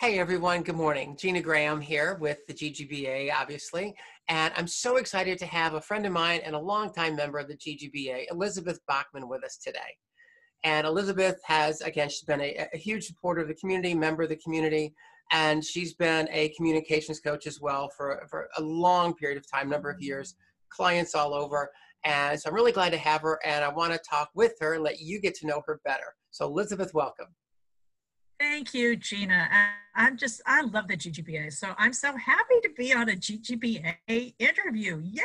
Hey everyone, good morning. Gina Graham here with the GGBA, obviously. And I'm so excited to have a friend of mine and a longtime member of the GGBA, Elizabeth Bachman, with us today. And Elizabeth has, again, she's been a, a huge supporter of the community, member of the community, and she's been a communications coach as well for, for a long period of time, number of years, clients all over. And so I'm really glad to have her, and I want to talk with her and let you get to know her better. So, Elizabeth, welcome. Thank you, Gina. I'm just, I love the GGBA. So I'm so happy to be on a GGBA interview. Yay!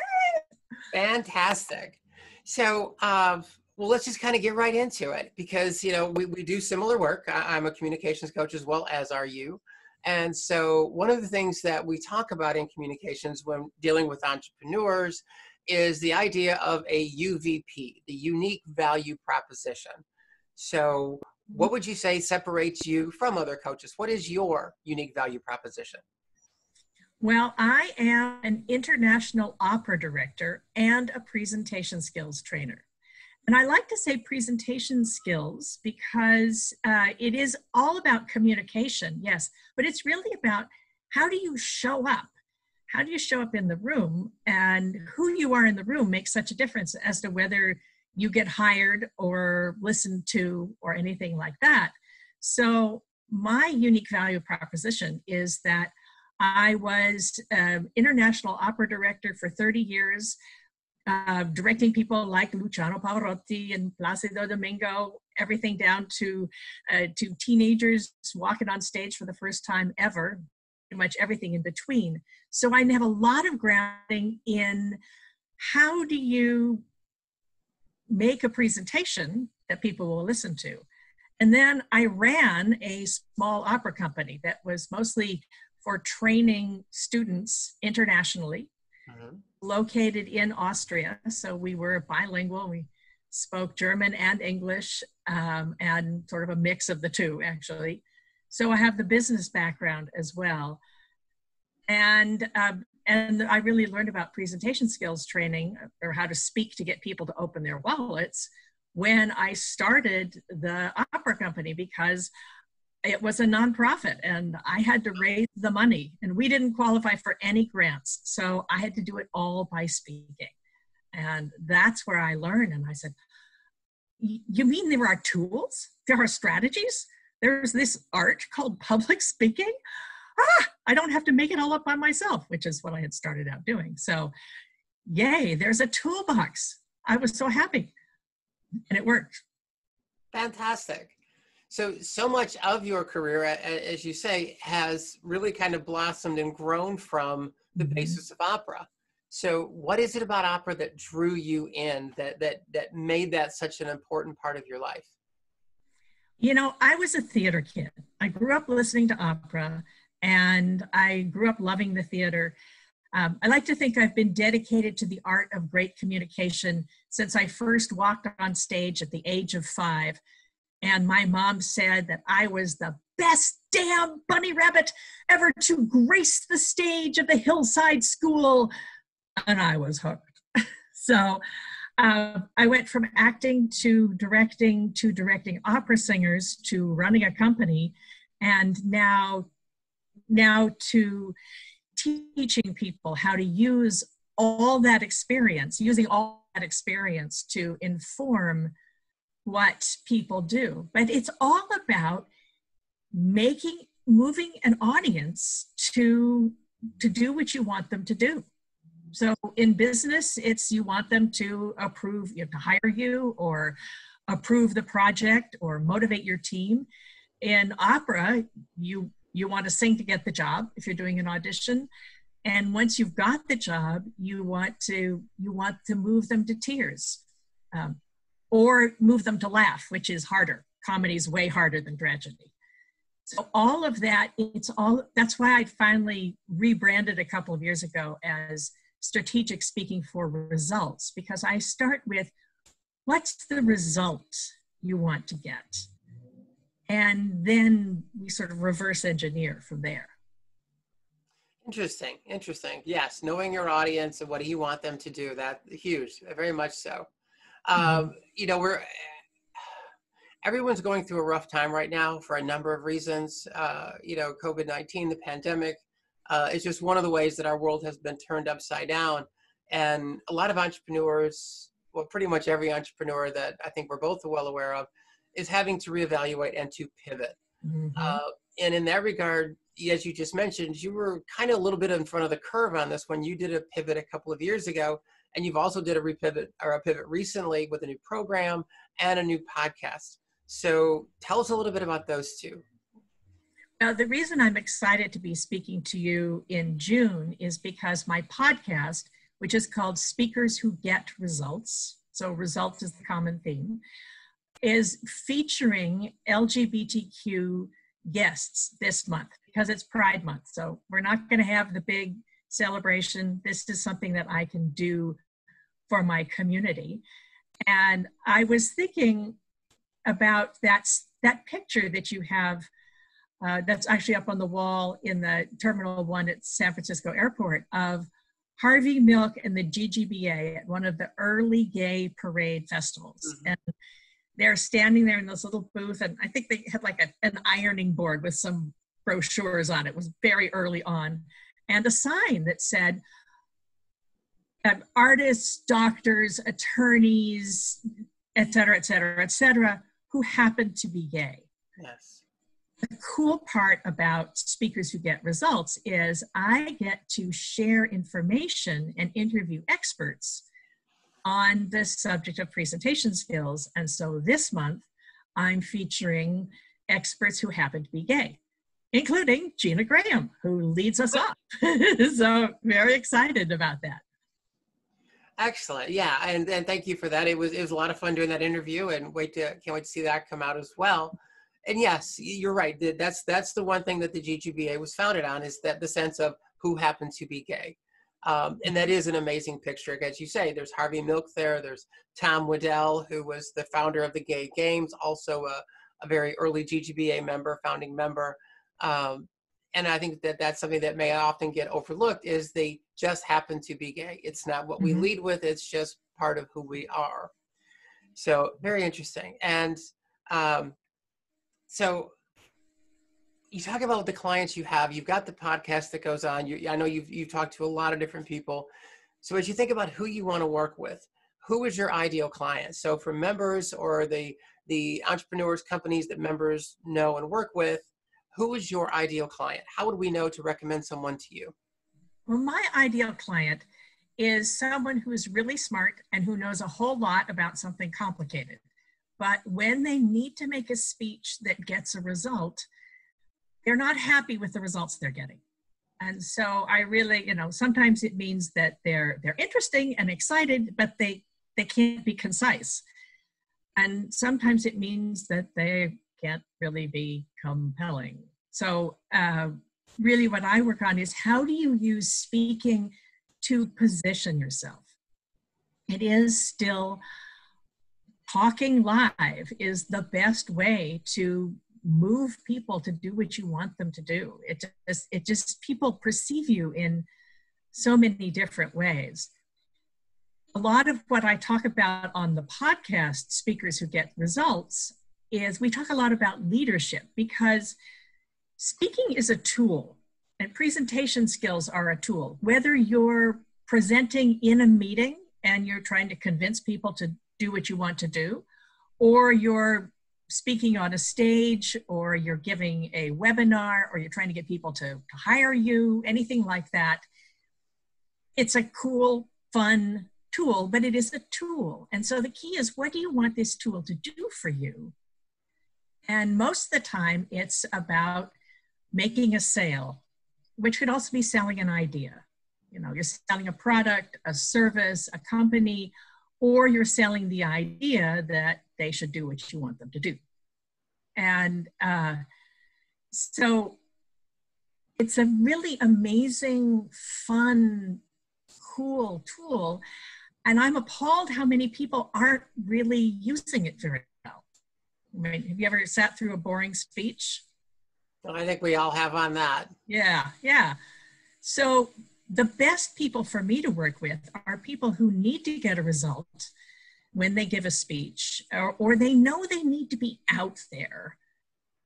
Fantastic. So, um, well, let's just kind of get right into it because, you know, we, we do similar work. I, I'm a communications coach as well as are you. And so, one of the things that we talk about in communications when dealing with entrepreneurs is the idea of a UVP, the unique value proposition. So, what would you say separates you from other coaches? What is your unique value proposition? Well, I am an international opera director and a presentation skills trainer. And I like to say presentation skills because uh, it is all about communication, yes, but it's really about how do you show up? How do you show up in the room? And who you are in the room makes such a difference as to whether you get hired or listened to or anything like that. So, my unique value proposition is that I was um, international opera director for 30 years, uh, directing people like Luciano Pavarotti and Placido Domingo, everything down to uh, to teenagers walking on stage for the first time ever, pretty much everything in between. So I have a lot of grounding in how do you make a presentation that people will listen to. And then I ran a small opera company that was mostly for training students internationally, mm-hmm. located in Austria. So we were bilingual. We spoke German and English, um, and sort of a mix of the two, actually. So I have the business background as well. And um, and I really learned about presentation skills training or how to speak to get people to open their wallets when I started the opera company because it was a nonprofit and I had to raise the money and we didn't qualify for any grants. So I had to do it all by speaking. And that's where I learned. And I said, You mean there are tools? There are strategies? There's this art called public speaking? ah, I don't have to make it all up by myself, which is what I had started out doing. So, yay, there's a toolbox. I was so happy and it worked. Fantastic. So, so much of your career, as you say, has really kind of blossomed and grown from the mm-hmm. basis of opera. So, what is it about opera that drew you in, that that that made that such an important part of your life? You know, I was a theater kid. I grew up listening to opera, and I grew up loving the theater. Um, I like to think I've been dedicated to the art of great communication since I first walked on stage at the age of five. And my mom said that I was the best damn bunny rabbit ever to grace the stage of the hillside school. And I was hooked. so uh, I went from acting to directing to directing opera singers to running a company and now now to teaching people how to use all that experience, using all that experience to inform what people do. But it's all about making, moving an audience to, to do what you want them to do. So in business, it's you want them to approve, you to hire you or approve the project or motivate your team. In opera, you you want to sing to get the job if you're doing an audition. And once you've got the job you want to you want to move them to tears um, or move them to laugh which is harder. Comedy is way harder than tragedy. So all of that it's all that's why i finally rebranded a couple of years ago as strategic speaking for results because i start with what's the result you want to get and then we sort of reverse engineer from there interesting interesting yes knowing your audience and what do you want them to do that huge very much so mm-hmm. um, you know we're everyone's going through a rough time right now for a number of reasons. Uh, you know, COVID 19, the pandemic, uh, it's just one of the ways that our world has been turned upside down. And a lot of entrepreneurs, well, pretty much every entrepreneur that I think we're both well aware of, is having to reevaluate and to pivot. Mm-hmm. Uh, and in that regard, as you just mentioned, you were kind of a little bit in front of the curve on this when you did a pivot a couple of years ago, and you've also did a repivot or a pivot recently with a new program and a new podcast. So tell us a little bit about those two. Now, the reason I'm excited to be speaking to you in June is because my podcast, which is called Speakers Who Get Results, so results is the common theme, is featuring LGBTQ guests this month because it's Pride Month. So we're not going to have the big celebration. This is something that I can do for my community. And I was thinking about that, that picture that you have uh, that's actually up on the wall in the Terminal 1 at San Francisco Airport of Harvey Milk and the GGBA at one of the early gay parade festivals. Mm-hmm. And they're standing there in this little booth, and I think they had like a, an ironing board with some brochures on it. it was very early on, and a sign that said, um, artists, doctors, attorneys, et cetera, et cetera, et cetera, who happen to be gay. Yes. The cool part about Speakers Who Get Results is I get to share information and interview experts on the subject of presentation skills. And so this month, I'm featuring experts who happen to be gay, including Gina Graham, who leads us up. so very excited about that. Excellent. Yeah, and, and thank you for that. It was it was a lot of fun doing that interview, and wait to can't wait to see that come out as well. And yes, you're right. That's that's the one thing that the GGBA was founded on is that the sense of who happens to be gay. Um, and that is an amazing picture. As you say, there's Harvey Milk there. There's Tom Waddell, who was the founder of the Gay Games, also a, a very early GGBA member, founding member. Um, and I think that that's something that may often get overlooked is they just happen to be gay. It's not what we mm-hmm. lead with. It's just part of who we are. So very interesting. And um, so you talk about the clients you have. You've got the podcast that goes on. You, I know you've you've talked to a lot of different people. So as you think about who you want to work with, who is your ideal client? So for members or the the entrepreneurs companies that members know and work with, who is your ideal client? How would we know to recommend someone to you? Well, my ideal client is someone who is really smart and who knows a whole lot about something complicated. But when they need to make a speech that gets a result, they're not happy with the results they're getting. And so i really you know sometimes it means that they're they're interesting and excited but they they can't be concise. And sometimes it means that they can't really be compelling. So uh, really what i work on is how do you use speaking to position yourself? It is still talking live is the best way to move people to do what you want them to do. It just it just people perceive you in so many different ways. A lot of what I talk about on the podcast, Speakers Who Get Results, is we talk a lot about leadership because speaking is a tool and presentation skills are a tool. Whether you're presenting in a meeting and you're trying to convince people to do what you want to do, or you're speaking on a stage or you're giving a webinar or you're trying to get people to, hire you, anything like that, it's a cool, fun tool, but it is a tool. And so the key is what do you want this tool to do for you? And most of the time, it's about making a sale, which could also be selling an idea. You know, you're selling a product, a service, a company, or you're selling the idea that they should do what you want them to do. And uh, so it's a really amazing, fun, cool tool. And I'm appalled how many people aren't really using it very well. I mean, have you ever sat through a boring speech? I think we all have on that. Yeah, yeah. So the best people for me to work with are people who need to get a result when they give a speech, or, or they know they need to be out there,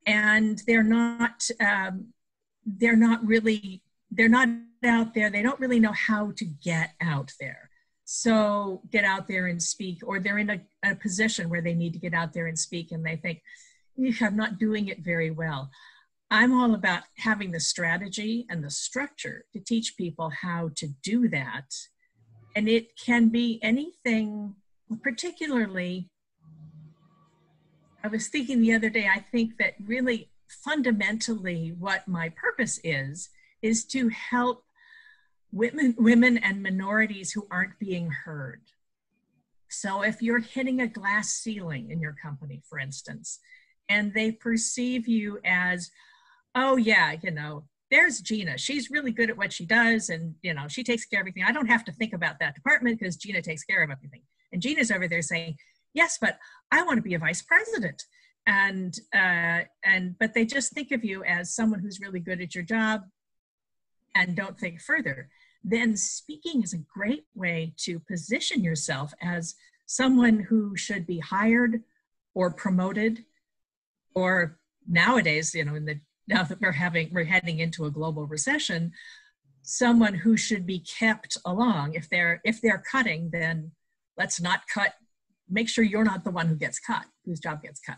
and they're not um, they're not really they're not out there. They don't really know how to get out there. So get out there and speak, or they're in a, a position where they need to get out there and speak, and they think, I'm not doing it very well. I'm all about having the strategy and the structure to teach people how to do that. And it can be anything, particularly. I was thinking the other day, I think that really fundamentally what my purpose is, is to help women, women and minorities who aren't being heard. So if you're hitting a glass ceiling in your company, for instance, and they perceive you as, oh yeah, you know, there's Gina. She's really good at what she does, and you know, she takes care of everything. I don't have to think about that department because Gina takes care of everything. And Gina's over there saying, yes, but I want to be a vice president. And uh, and but they just think of you as someone who's really good at your job, and don't think further then speaking is a great way to position yourself as someone who should be hired or promoted or nowadays you know in the now that we're having we're heading into a global recession someone who should be kept along if they're if they're cutting then let's not cut make sure you're not the one who gets cut whose job gets cut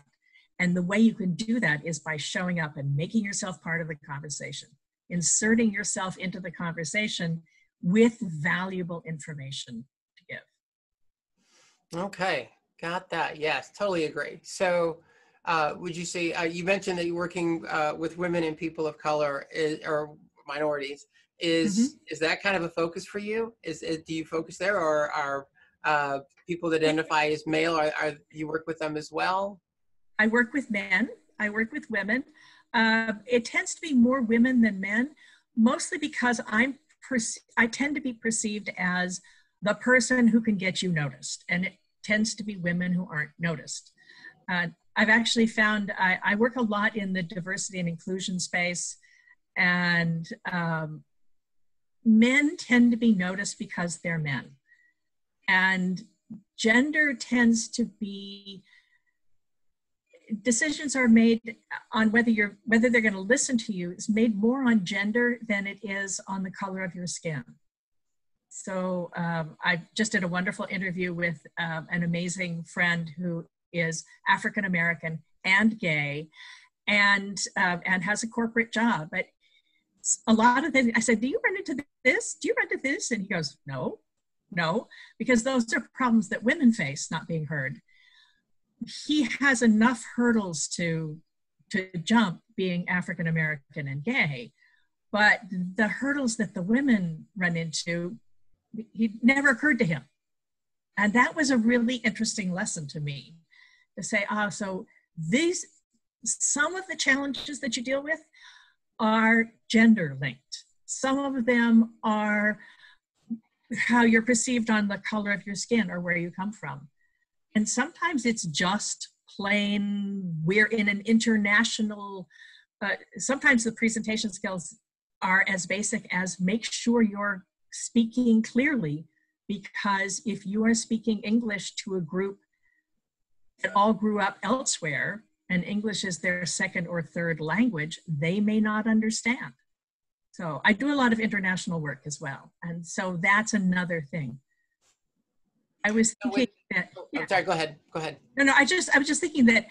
and the way you can do that is by showing up and making yourself part of the conversation inserting yourself into the conversation with valuable information to give. Okay, got that. Yes, totally agree. So, uh, would you say uh, you mentioned that you're working uh, with women and people of color is, or minorities? Is mm-hmm. is that kind of a focus for you? Is, is do you focus there, or are uh, people that identify as male? Are, are you work with them as well? I work with men. I work with women. Uh, it tends to be more women than men, mostly because I'm I tend to be perceived as the person who can get you noticed, and it tends to be women who aren't noticed. Uh, I've actually found I, I, work a lot in the diversity and inclusion space, and um, men tend to be noticed because they're men, and gender tends to be decisions are made on whether you're whether they're going to listen to you is made more on gender than it is on the color of your skin. So um, i just did a wonderful interview with um, an amazing friend who is african american and gay and um, and has a corporate job. But a lot of things i said do you run into this? Do you run into this? And he goes no no because those are problems that women face not being heard he has enough hurdles to to jump being African American and gay, but the hurdles that the women run into, he never occurred to him. And that was a really interesting lesson to me to say, ah, oh, so these, some of the challenges that you deal with are gender linked. Some of them are how you're perceived on the color of your skin or where you come from. And sometimes it's just plain, we're in an international, sometimes the presentation skills are as basic as make sure you're speaking clearly because if you are speaking English to a group that all grew up elsewhere and English is their second or third language, they may not understand. So I do a lot of international work as well. And so that's another thing. I was thinking that. Oh, yeah. I'm sorry. Go ahead. Go ahead. No, no. I just I was just thinking that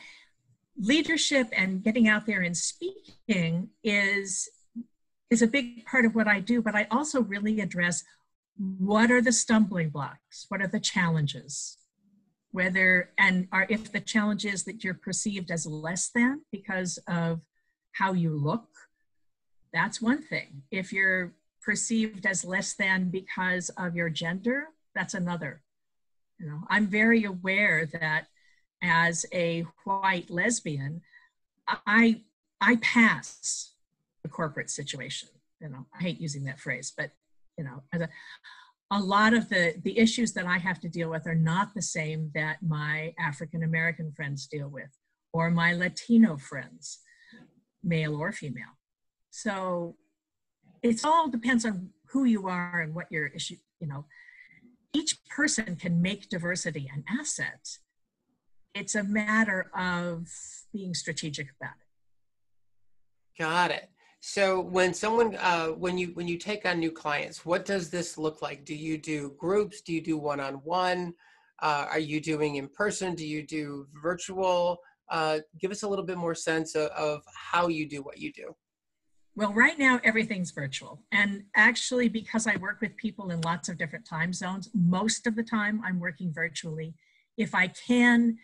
leadership and getting out there and speaking is is a big part of what I do. But I also really address what are the stumbling blocks, what are the challenges, whether and are if the challenge is that you're perceived as less than because of how you look. That's one thing. If you're perceived as less than because of your gender, that's another you know, I'm very aware that as a white lesbian, I I pass the corporate situation. You know, I hate using that phrase, but you know, a, a lot of the the issues that I have to deal with are not the same that my African American friends deal with, or my Latino friends, male or female. So it all depends on who you are and what your issue, you know, each person can make diversity an asset. It's a matter of being strategic about it. Got it. So when someone uh, when you when you take on new clients, what does this look like? Do you do groups? Do you do one on one? Are you doing in person? Do you do virtual? Uh, give us a little bit more sense of, of how you do what you do. Well, right now everything's virtual. And actually, because I work with people in lots of different time zones, most of the time I'm working virtually. If I can,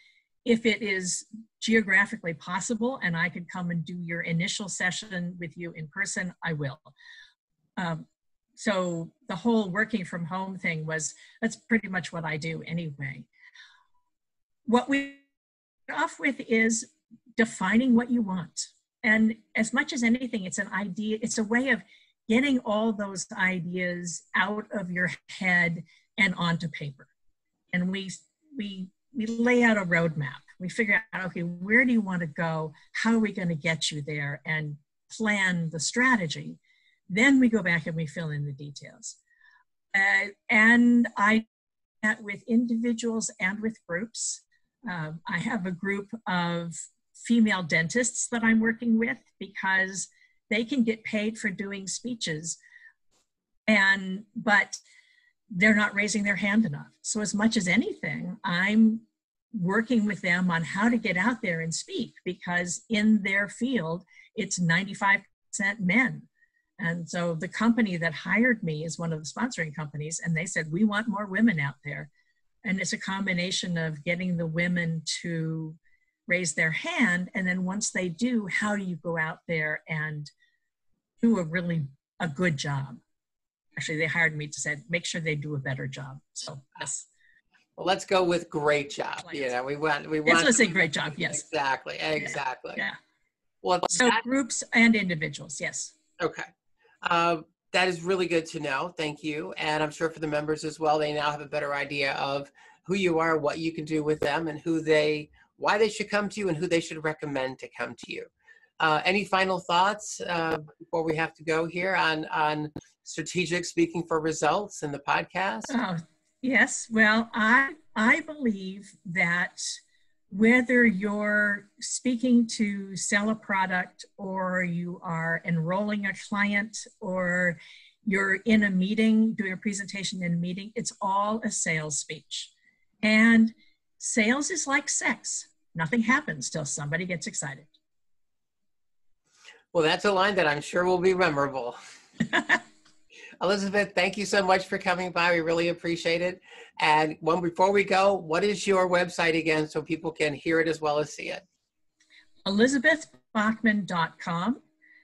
if it is geographically possible and I could come and do your initial session with you in person, I will. Um, so the whole working from home thing was, that's pretty much what I do anyway. What we off with is defining what you want and as much as anything, it's an idea, it's a way of getting all those ideas out of your head and onto paper. And we we we lay out a roadmap. We figure out, okay, where do you want to go? How are we going to get you there? And plan the strategy. Then we go back and we fill in the details. Uh, and I met with individuals and with groups. Uh, I have a group of female dentists that I'm working with because they can get paid for doing speeches and but they're not raising their hand enough. So as much as anything, I'm working with them on how to get out there and speak because in their field it's 95% men. And so the company that hired me is one of the sponsoring companies and they said we want more women out there. And it's a combination of getting the women to raise their hand and then once they do how do you go out there and do a really a good job? Actually they hired me to say make sure they do a better job. So yes. Well let's go with great job. You know we want we want to say great job yes. Exactly exactly. yeah, yeah. well so that, groups and individuals yes. Okay. Uh, that is really good to know. Thank you. And i'm sure for the members as well they now have a better idea of who you are what you can do with them and who they why they should come to you and who they should recommend to come to you. Uh, any final thoughts uh, before we have to go here on on strategic speaking for results in the podcast? Oh, yes. Well, I I believe that whether you're speaking to sell a product or you are enrolling a client or you're in a meeting doing a presentation in a meeting, it's all a sales speech. And Sales is like sex. Nothing happens till somebody gets excited. Well, that's a line that I'm sure will be memorable. Elizabeth, thank you so much for coming by. We really appreciate it. And one before we go, what is your website again so people can hear it as well as see it? ElizabethBachman.com.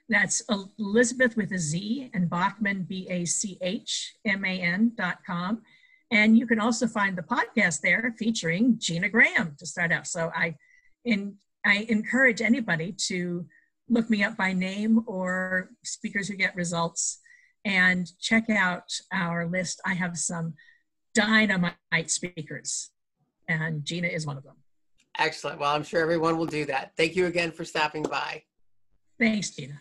That's Elizabeth with a Z and Bachman, B A C H M A N.com. And you can also find the podcast there featuring Gina Graham to start out. So I, in, I encourage anybody to look me up by name or speakers who get results and check out our list. I have some dynamite speakers, and Gina is one of them. Excellent. Well, I'm sure everyone will do that. Thank you again for stopping by. Thanks, Gina.